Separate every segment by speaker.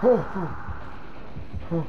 Speaker 1: Oh, oh, oh.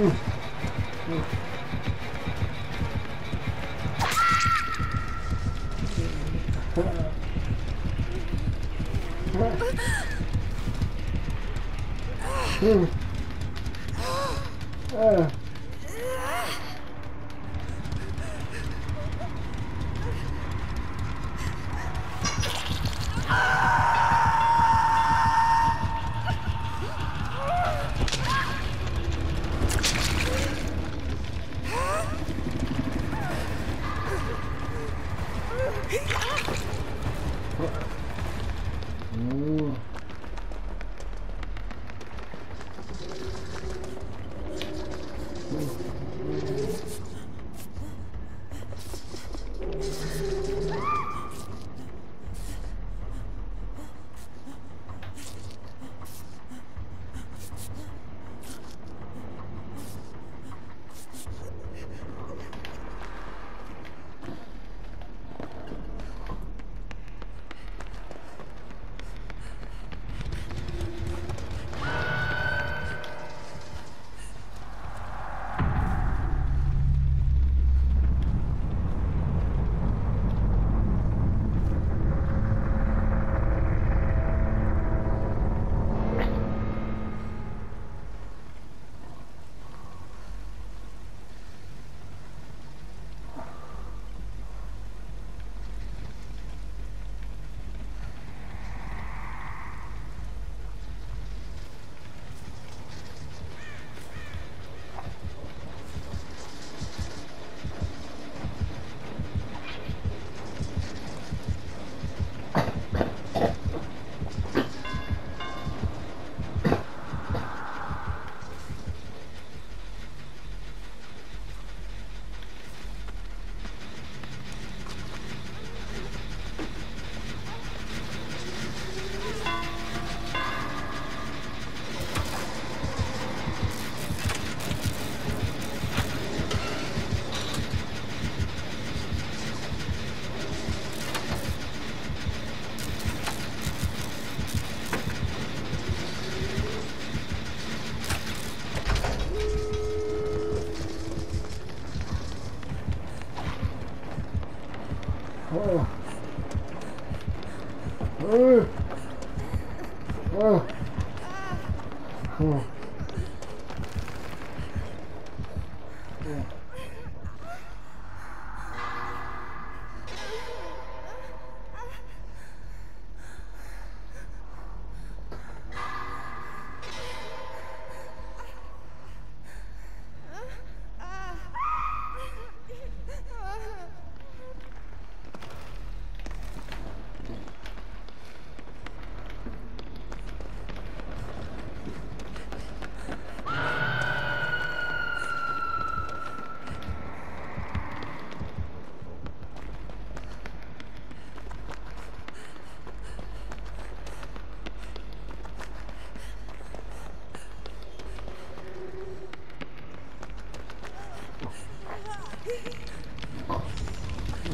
Speaker 1: Ooh. Yeah.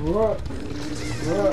Speaker 1: Во! Во!